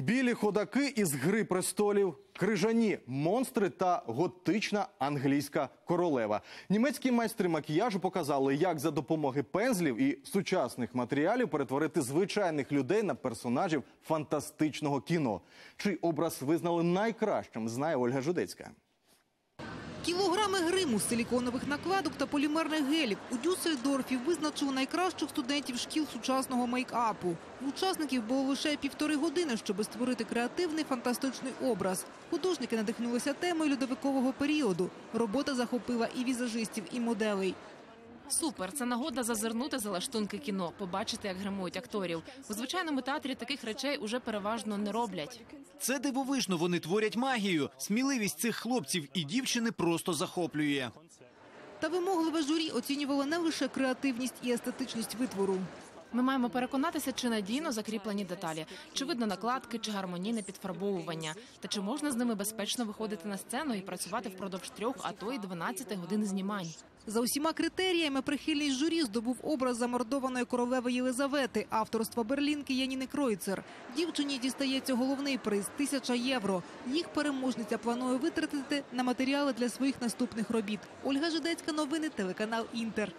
Білі ходаки із гри престолів, крижані монстри та готична англійська королева. Німецькі майстри макіяжу показали, як за допомоги пензлів і сучасних матеріалів перетворити звичайних людей на персонажів фантастичного кіно. Чий образ визнали найкращим, знає Ольга Жудецька. Кілограми гриму, силіконових накладок та полімерних гелів у Дюссельдорфі визначили найкращих студентів шкіл сучасного мейкапу. Учасників було лише півтори години, щоб створити креативний фантастичний образ. Художники надихнулися темою льодовикового періоду. Робота захопила і візажистів, і моделей. Супер, це нагода зазирнути за лаштунки кіно, побачити, як гримують акторів. У звичайному театрі таких речей уже переважно не роблять. Це дивовижно. Вони творять магію. Сміливість цих хлопців і дівчини просто захоплює. Та вимогливе журі оцінювало не лише креативність і естетичність витвору. Ми маємо переконатися, чи надійно закріплені деталі, чи видно накладки, чи гармонійне підфарбовування, та чи можна з ними безпечно виходити на сцену і працювати впродовж трьох, а то й 12 годин знімань. За усіма критеріями прихильність журі здобув образ замордованої королеви Єлизавети авторства берлінки Яніни Кройцер. Дівчині дістається головний приз – тисяча євро. Їх переможниця планує витратити на матеріали для своїх наступних робіт. Ольга Жидецька, новини, телеканал Інтер.